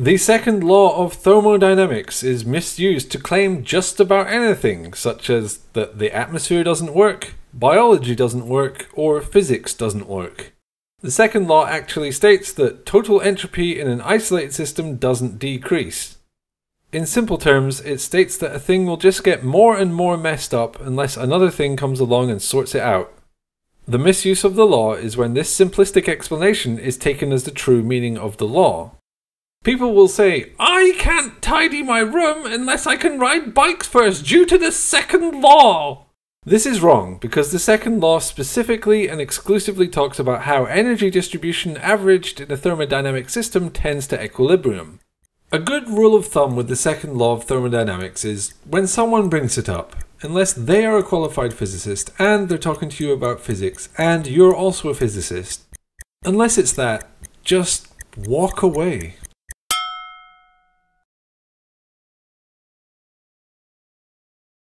The second law of thermodynamics is misused to claim just about anything, such as that the atmosphere doesn't work, biology doesn't work, or physics doesn't work. The second law actually states that total entropy in an isolated system doesn't decrease. In simple terms, it states that a thing will just get more and more messed up unless another thing comes along and sorts it out. The misuse of the law is when this simplistic explanation is taken as the true meaning of the law. People will say, I can't tidy my room unless I can ride bikes first due to the second law. This is wrong because the second law specifically and exclusively talks about how energy distribution averaged in a thermodynamic system tends to equilibrium. A good rule of thumb with the second law of thermodynamics is when someone brings it up, unless they are a qualified physicist and they're talking to you about physics and you're also a physicist, unless it's that, just walk away.